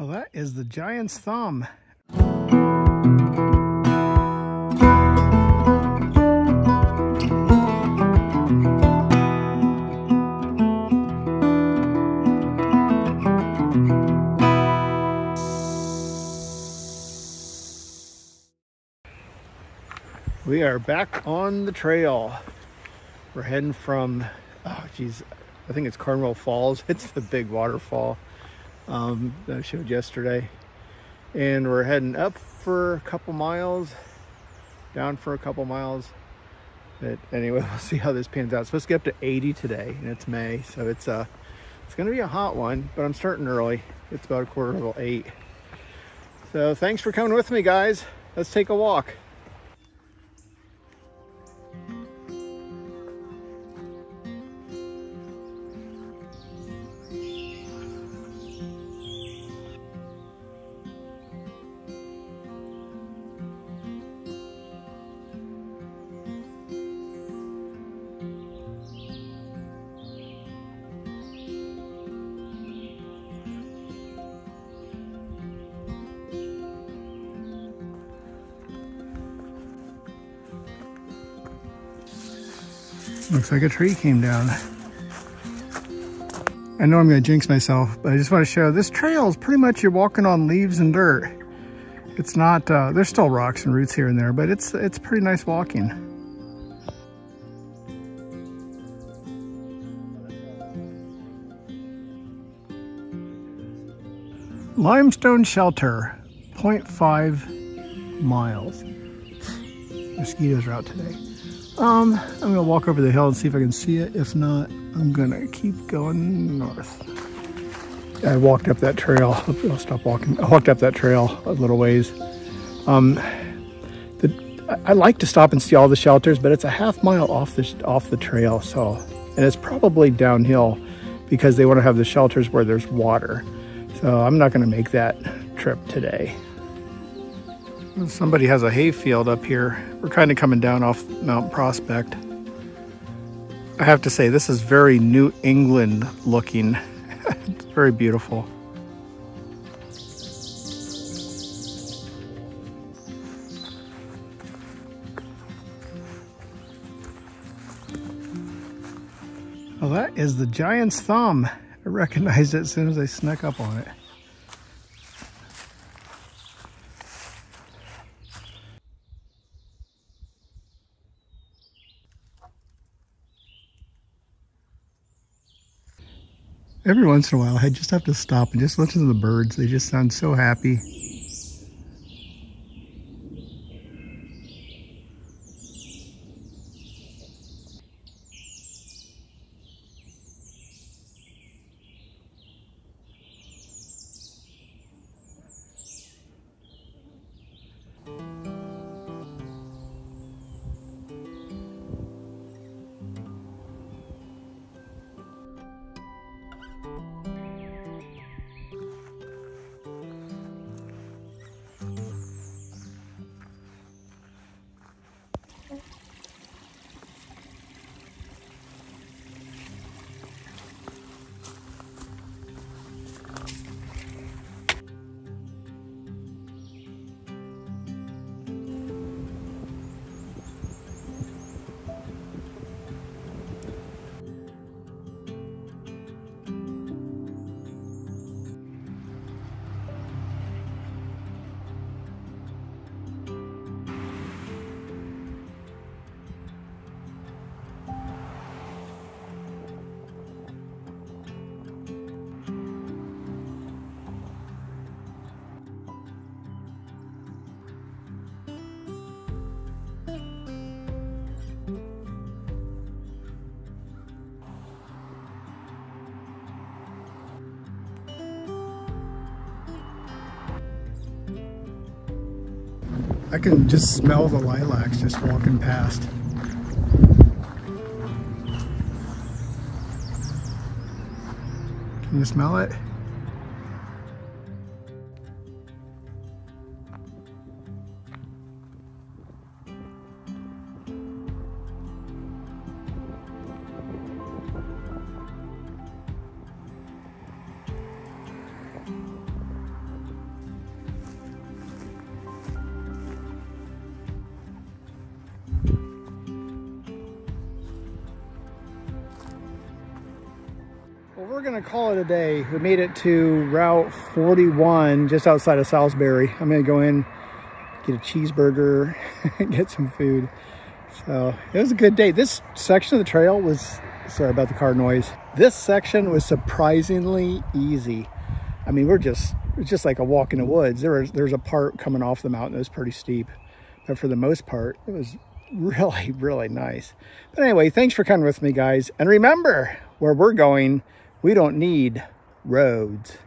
Well, that is the giant's thumb. We are back on the trail. We're heading from, oh geez, I think it's Cornwall Falls. It's the big waterfall um, that I showed yesterday. And we're heading up for a couple miles, down for a couple miles. But anyway, we'll see how this pans out. It's supposed to get up to 80 today, and it's May, so it's uh, it's gonna be a hot one, but I'm starting early. It's about a quarter of eight. So thanks for coming with me, guys. Let's take a walk. Looks like a tree came down. I know I'm to jinx myself, but I just want to show this trail is pretty much you're walking on leaves and dirt. It's not, uh, there's still rocks and roots here and there, but it's, it's pretty nice walking. Limestone Shelter, 0.5 miles. Mosquitoes are out today. Um, I'm gonna walk over the hill and see if I can see it. If not, I'm gonna keep going north. I walked up that trail. I'll stop walking. I walked up that trail a little ways. Um, the, I like to stop and see all the shelters, but it's a half mile off the off the trail, so and it's probably downhill because they want to have the shelters where there's water. So I'm not going to make that trip today. Somebody has a hay field up here. We're kind of coming down off Mount Prospect. I have to say, this is very New England looking. it's very beautiful. Well, that is the giant's thumb. I recognized it as soon as I snuck up on it. Every once in a while, I just have to stop and just listen to the birds. They just sound so happy. I can just smell the lilacs just walking past. Can you smell it? We're gonna call it a day. We made it to Route 41, just outside of Salisbury. I'm gonna go in, get a cheeseburger, get some food. So it was a good day. This section of the trail was, sorry about the car noise. This section was surprisingly easy. I mean, we're just, it's just like a walk in the woods. There was, there's a part coming off the mountain that was pretty steep. But for the most part, it was really, really nice. But anyway, thanks for coming with me, guys. And remember, where we're going, we don't need roads.